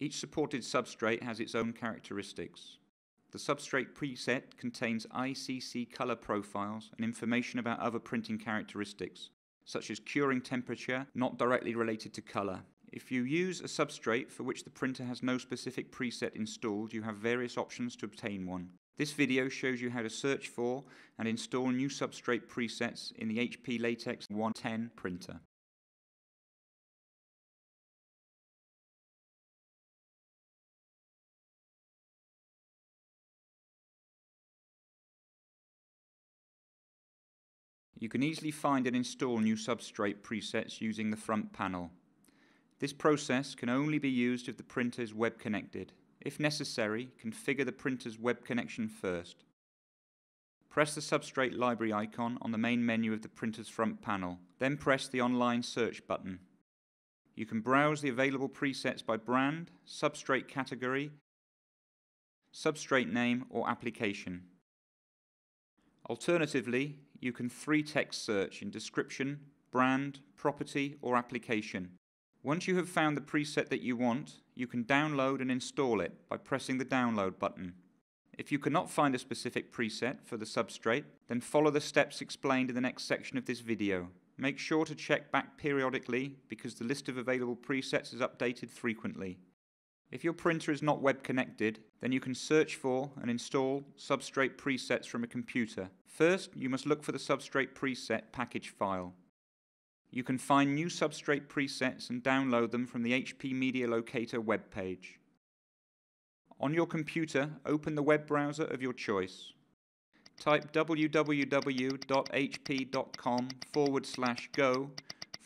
Each supported substrate has its own characteristics. The substrate preset contains ICC color profiles and information about other printing characteristics, such as curing temperature not directly related to color. If you use a substrate for which the printer has no specific preset installed, you have various options to obtain one. This video shows you how to search for and install new substrate presets in the HP Latex 110 printer. You can easily find and install new substrate presets using the front panel. This process can only be used if the printer is web connected. If necessary, configure the printer's web connection first. Press the Substrate Library icon on the main menu of the printer's front panel, then press the Online Search button. You can browse the available presets by brand, substrate category, substrate name or application. Alternatively, you can three text search in description, brand, property or application. Once you have found the preset that you want, you can download and install it by pressing the download button. If you cannot find a specific preset for the substrate, then follow the steps explained in the next section of this video. Make sure to check back periodically because the list of available presets is updated frequently. If your printer is not web connected, then you can search for and install substrate presets from a computer. First, you must look for the substrate preset package file. You can find new substrate presets and download them from the HP Media Locator webpage. On your computer, open the web browser of your choice. Type www.hp.com forward slash go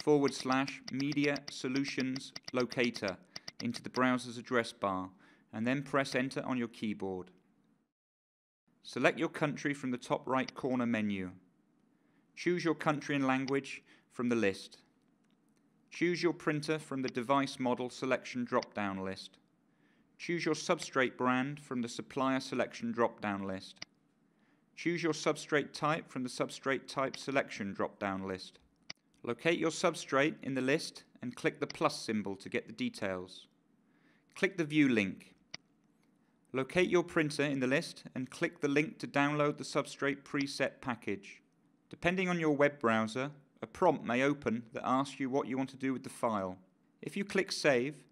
forward slash media solutions locator into the browser's address bar and then press enter on your keyboard. Select your country from the top right corner menu. Choose your country and language from the list. Choose your printer from the device model selection drop-down list. Choose your substrate brand from the supplier selection drop-down list. Choose your substrate type from the substrate type selection drop-down list. Locate your substrate in the list and click the plus symbol to get the details. Click the view link. Locate your printer in the list and click the link to download the substrate preset package. Depending on your web browser, a prompt may open that asks you what you want to do with the file. If you click Save,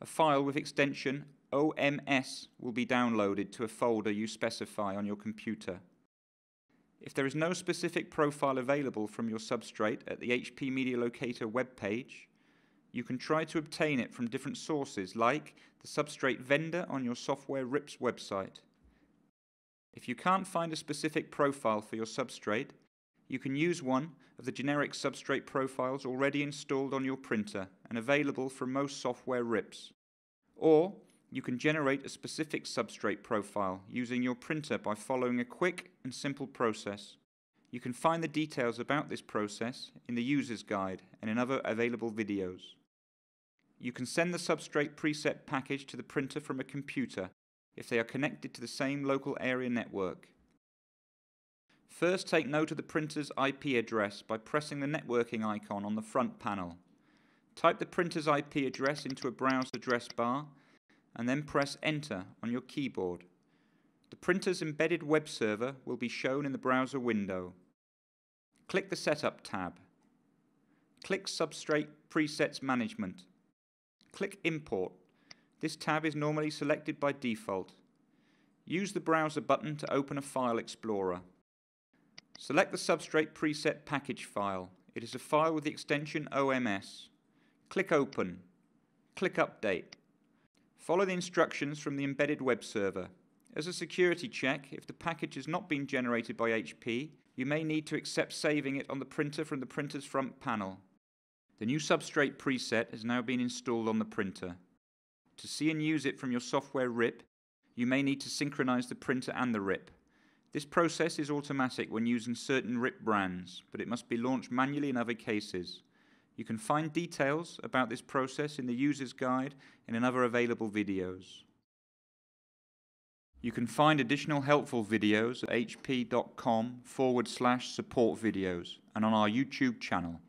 a file with extension OMS will be downloaded to a folder you specify on your computer. If there is no specific profile available from your substrate at the HP Media Locator web page, you can try to obtain it from different sources like the substrate vendor on your software RIPS website. If you can't find a specific profile for your substrate, you can use one of the generic substrate profiles already installed on your printer and available from most software RIPs. Or you can generate a specific substrate profile using your printer by following a quick and simple process. You can find the details about this process in the user's guide and in other available videos. You can send the substrate preset package to the printer from a computer if they are connected to the same local area network. First take note of the printer's IP address by pressing the networking icon on the front panel. Type the printer's IP address into a browser address bar and then press enter on your keyboard. The printer's embedded web server will be shown in the browser window. Click the Setup tab. Click Substrate Presets Management. Click Import. This tab is normally selected by default. Use the Browser button to open a file explorer. Select the substrate preset package file. It is a file with the extension OMS. Click Open. Click Update. Follow the instructions from the embedded web server. As a security check, if the package has not been generated by HP, you may need to accept saving it on the printer from the printer's front panel. The new substrate preset has now been installed on the printer. To see and use it from your software RIP, you may need to synchronize the printer and the RIP. This process is automatic when using certain RIP brands, but it must be launched manually in other cases. You can find details about this process in the user's guide and in other available videos. You can find additional helpful videos at hp.com forward slash support videos and on our YouTube channel.